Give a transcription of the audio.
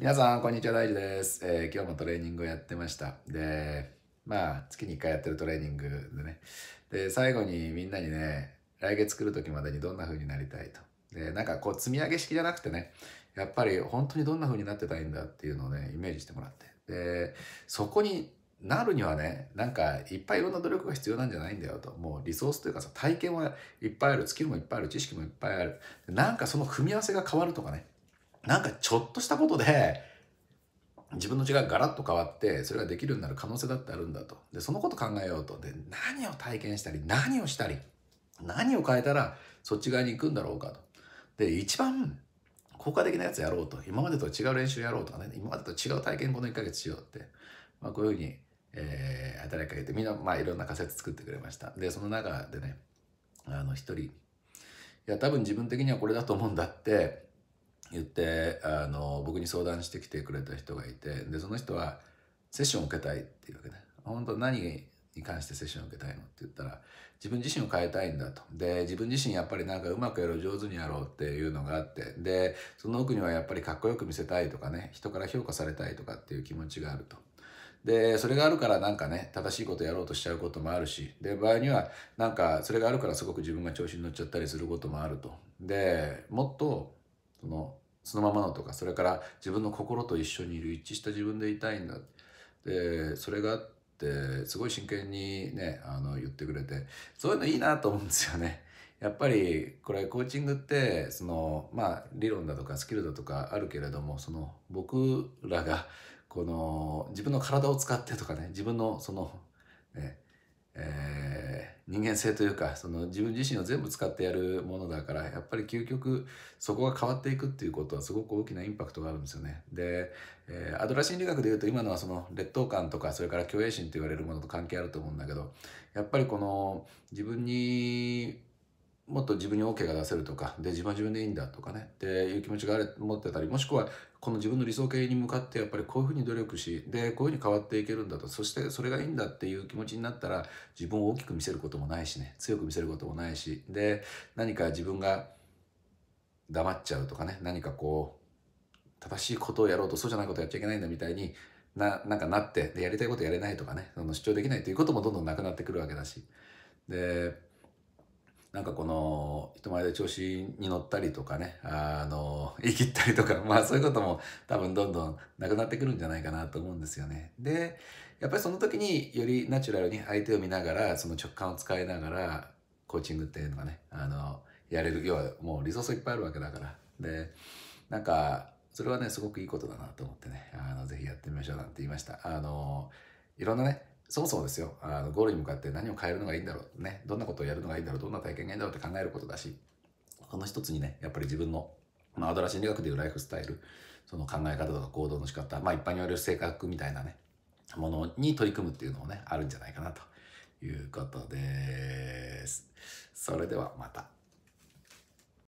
皆さん、こんにちは、大地です、えー今日もトレーニングをやってました。で、まあ、月に1回やってるトレーニングでね。で、最後にみんなにね、来月来る時までにどんな風になりたいと。で、なんかこう、積み上げ式じゃなくてね、やっぱり本当にどんな風になってたいんだっていうのをね、イメージしてもらって。で、そこになるにはね、なんかいっぱいいろんな努力が必要なんじゃないんだよと。もうリソースというかさ、体験はいっぱいある、スキルもいっぱいある、知識もいっぱいある。なんかその組み合わせが変わるとかね。なんかちょっとしたことで、自分の血がガラッと変わってそれができるようになる可能性だってあるんだと。でそのこと考えようと。で何を体験したり何をしたり何を変えたらそっち側に行くんだろうかと。で一番効果的なやつやろうと。今までと違う練習やろうとかね。今までと違う体験この1ヶ月しようって、まあ、こういうふうに、えー働きかけてみんな、まあ、いろんな仮説作ってくれました。でその中でねあの一人いや多分自分的にはこれだと思うんだって言ってあの僕に相談してきてくれた人がいてでその人はセッションを受けたいっていうわけで本当何に関してセッションを受けたいのって言ったら自分自身を変えたいんだと。で自分自身やっぱりなんかうまくやろう上手にやろうっていうのがあってでその奥にはやっぱりかっこよく見せたいとかね人から評価されたいとかっていう気持ちがあると。でそれがあるからなんかね正しいことやろうとしちゃうこともあるしで場合にはなんかそれがあるからすごく自分が調子に乗っちゃったりすることもあると。でもっとそのそのままのとかそれから自分の心と一緒にいる一致した自分でいたいんだでそれがあってすごい真剣にねあの言ってくれてそういうのいいなと思うんですよね。やっぱりこれコーチングってそのまあ理論だとかスキルだとかあるけれどもその僕らがこの自分の体を使ってとかね自分のその、ねえー人間性というかその自分自身を全部使ってやるものだからやっぱり究極そこが変わっていくっていうことはすごく大きなインパクトがあるんですよね。で、えーアドラー心理学でいうと今のはその劣等感とかそれから虚栄心と言われるものと関係あると思うんだけどやっぱりこの自分にもっと自分に OK が出せるとかで自分は自分でいいんだとかね。っていう気持ちがあれ持ってたりもしくはこの自分の理想形に向かってやっぱりこういうふうに努力しでこういうふうに変わっていけるんだと。そしてそれがいいんだっていう気持ちになったら自分を大きく見せることもないしね。強く見せることもないし。で何か自分が黙っちゃうとかね。何かこう正しいことをやろうとそうじゃないことをやっちゃいけないんだみたいにななんかなってでやりたいことやれないとかね。その主張できないということもどんどんなくなってくるわけだし。でなんかこの人前で調子に乗ったりとかねあの言い切ったりとかまあそういうことも多分どんどんなくなってくるんじゃないかなと思うんですよね。でやっぱりその時によりナチュラルに相手を見ながらその直感を使いながらコーチングっていうのがねあのやれる要はもうリソースいっぱいあるわけだからでなんかそれはねすごくいいことだなと思ってねあのぜひやってみましょうなんて言いました。あのいろんなねそもそもですよ。あのゴールに向かって何を変えるのがいいんだろう。ね。どんなことをやるのがいいんだろう。どんな体験がいいんだろう。って考えることだしこの一つにねやっぱり自分の、まあ、アドラー心理学でいうライフスタイルその考え方とか行動の仕方まあ一般に言われる性格みたいなねものに取り組むっていうのもねあるんじゃないかなということです。それではまた。